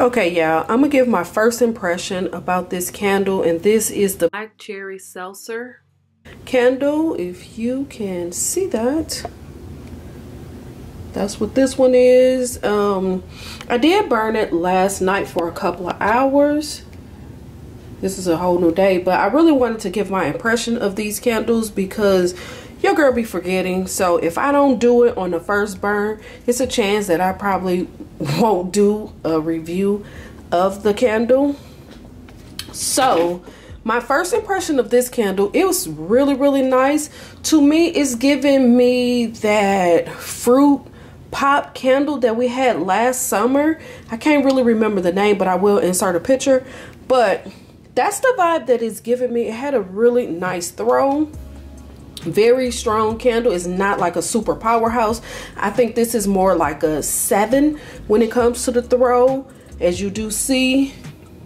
Okay, y'all, I'm gonna give my first impression about this candle, and this is the Black Cherry Seltzer candle. If you can see that, that's what this one is. Um, I did burn it last night for a couple of hours. This is a whole new day, but I really wanted to give my impression of these candles because your girl be forgetting. So if I don't do it on the first burn, it's a chance that I probably won't do a review of the candle. So my first impression of this candle, it was really, really nice. To me, it's giving me that fruit pop candle that we had last summer. I can't really remember the name, but I will insert a picture. But that's the vibe that it's giving me. It had a really nice throw very strong candle. It's not like a super powerhouse. I think this is more like a seven when it comes to the throw. As you do see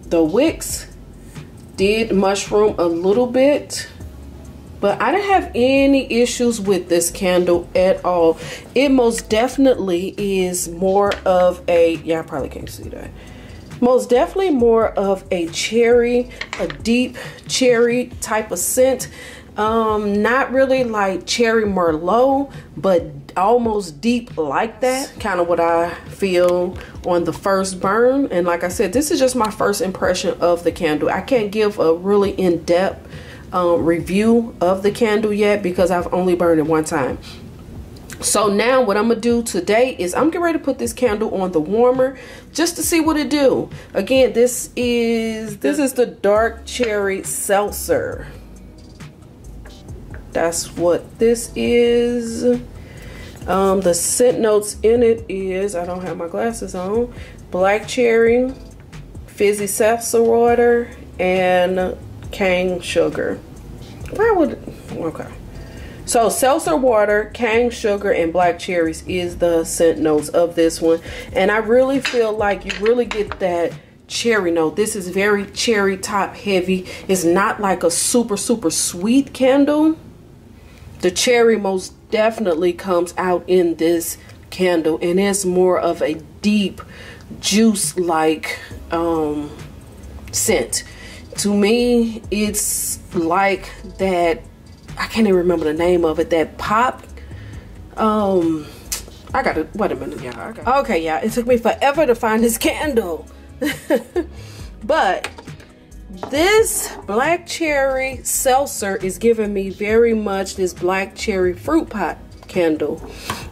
the wicks did mushroom a little bit but i didn't have any issues with this candle at all. It most definitely is more of a yeah i probably can't see that. Most definitely more of a cherry a deep cherry type of scent um, not really like cherry merlot, but almost deep like that. Kind of what I feel on the first burn. And like I said, this is just my first impression of the candle. I can't give a really in-depth um, review of the candle yet because I've only burned it one time. So now what I'm gonna do today is I'm getting ready to put this candle on the warmer just to see what it do. Again, this is this is the dark cherry seltzer that's what this is. Um, the scent notes in it is I don't have my glasses on black cherry fizzy seltzer water and cane sugar. Why would okay. So seltzer water cane sugar and black cherries is the scent notes of this one. And I really feel like you really get that cherry note. This is very cherry top heavy. It's not like a super super sweet candle the cherry most definitely comes out in this candle and it's more of a deep juice like um, scent. To me it's like that I can't even remember the name of it that pop um I gotta wait a minute y'all. Okay. Yeah it took me forever to find this candle. But this black cherry seltzer is giving me very much this black cherry fruit pop candle.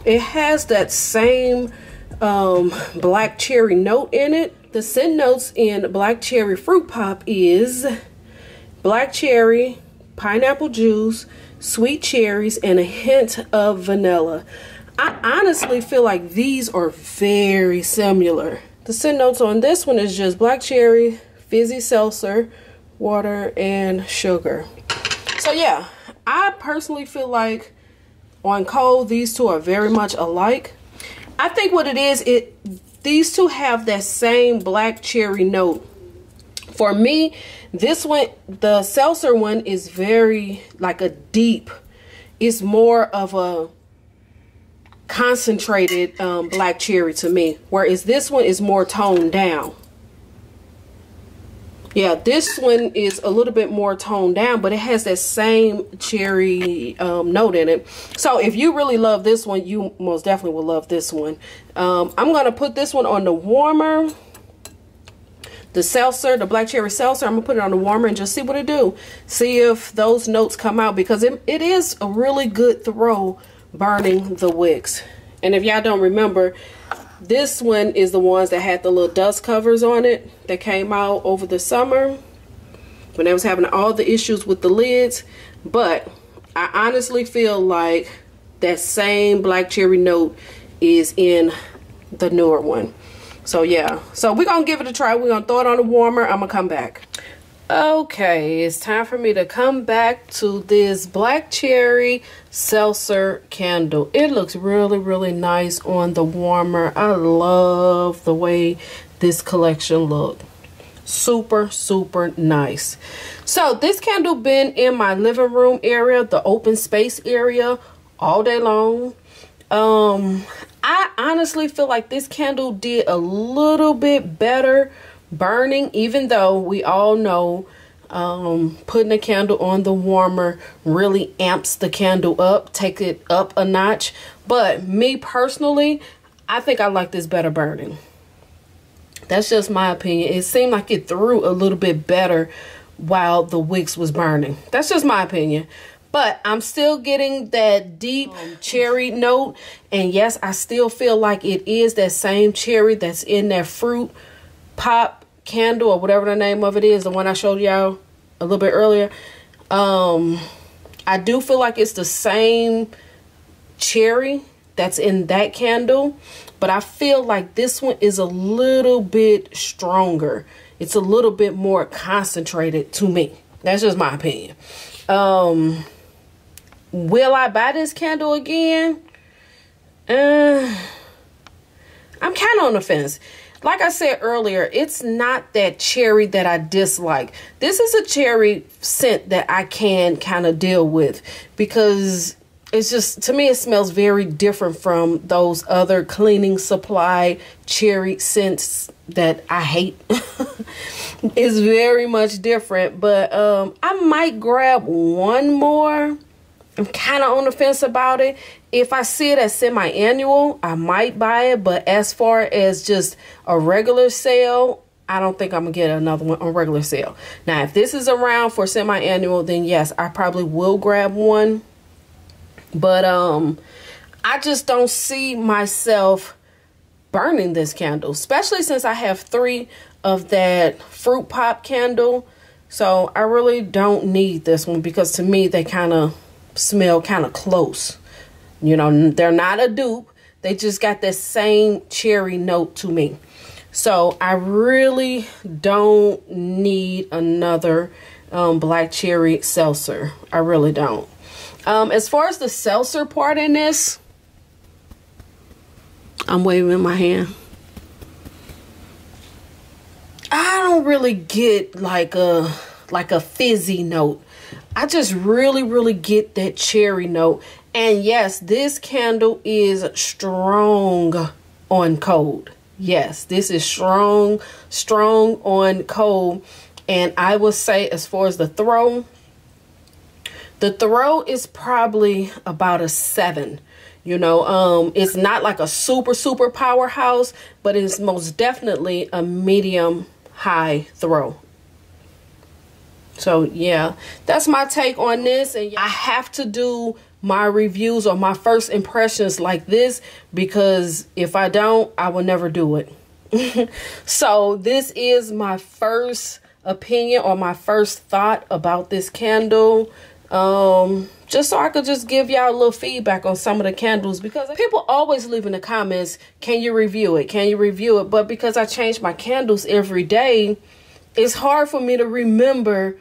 It has that same um, black cherry note in it. The scent notes in black cherry fruit pop is black cherry, pineapple juice, sweet cherries, and a hint of vanilla. I honestly feel like these are very similar. The scent notes on this one is just black cherry, fizzy seltzer, water, and sugar. So yeah, I personally feel like on cold, these two are very much alike. I think what it is, it these two have that same black cherry note. For me, this one, the seltzer one is very like a deep. It's more of a concentrated um, black cherry to me. Whereas this one is more toned down. Yeah, this one is a little bit more toned down, but it has that same cherry um, note in it. So if you really love this one, you most definitely will love this one. Um, I'm going to put this one on the warmer. The seltzer, the black cherry seltzer, I'm going to put it on the warmer and just see what it do. See if those notes come out because it, it is a really good throw burning the wicks. And if y'all don't remember, this one is the ones that had the little dust covers on it that came out over the summer when I was having all the issues with the lids. But I honestly feel like that same black cherry note is in the newer one. So yeah, so we're gonna give it a try. We're gonna throw it on the warmer. I'm gonna come back. Okay, it's time for me to come back to this black cherry seltzer candle. It looks really, really nice on the warmer. I love the way this collection look. Super, super nice. So this candle been in my living room area, the open space area all day long. Um, I honestly feel like this candle did a little bit better burning, even though we all know um, putting a candle on the warmer really amps the candle up, take it up a notch. But me personally, I think I like this better burning. That's just my opinion. It seemed like it threw a little bit better while the wicks was burning. That's just my opinion. But I'm still getting that deep cherry note. And yes, I still feel like it is that same cherry that's in that fruit pop candle or whatever the name of it is. The one I showed y'all a little bit earlier. Um, I do feel like it's the same cherry that's in that candle. But I feel like this one is a little bit stronger. It's a little bit more concentrated to me. That's just my opinion. Um, will I buy this candle again? Uh, I'm kind of on the fence. Like I said earlier, it's not that cherry that I dislike. This is a cherry scent that I can kind of deal with because it's just to me it smells very different from those other cleaning supply cherry scents that I hate. it's very much different, but um I might grab one more. I'm kind of on the fence about it. If I see it as semi-annual, I might buy it, but as far as just a regular sale, I don't think I'm gonna get another one on regular sale. Now, if this is around for semi-annual, then yes, I probably will grab one but um I just don't see myself burning this candle, especially since I have three of that fruit pop candle. So I really don't need this one because to me they kind of smell kind of close. You know, they're not a dupe. They just got that same cherry note to me. So I really don't need another um, black cherry seltzer. I really don't. Um, as far as the seltzer part in this, I'm waving my hand. I don't really get like a like a fizzy note. I just really, really get that cherry note. And yes, this candle is strong on cold. Yes, this is strong, strong on cold. And I would say as far as the throw, the throw is probably about a seven. You know, um, it's not like a super, super powerhouse, but it's most definitely a medium high throw. So yeah, that's my take on this. And I have to do my reviews or my first impressions like this because if I don't, I will never do it. so this is my first opinion or my first thought about this candle um just so I could just give y'all a little feedback on some of the candles because people always leave in the comments, can you review it? Can you review it? But because I change my candles every day, it's hard for me to remember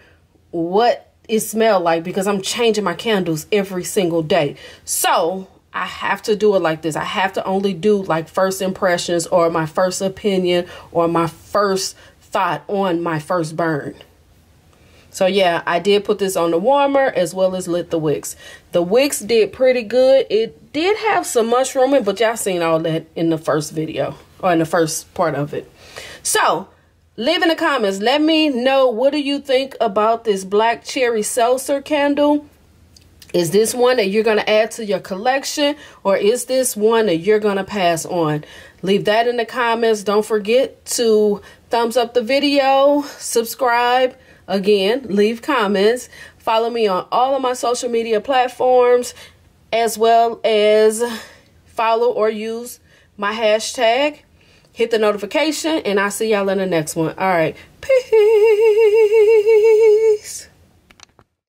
what it smelled like because I'm changing my candles every single day. So I have to do it like this. I have to only do like first impressions or my first opinion or my first thought on my first burn. So yeah, I did put this on the warmer as well as lit the wicks. The wicks did pretty good. It did have some mushrooming, but y'all seen all that in the first video or in the first part of it. So leave in the comments. Let me know what do you think about this black cherry seltzer candle. Is this one that you're going to add to your collection or is this one that you're going to pass on? Leave that in the comments. Don't forget to thumbs up the video, subscribe, Again, leave comments. Follow me on all of my social media platforms as well as follow or use my hashtag. Hit the notification and I'll see y'all in the next one. All right. Peace.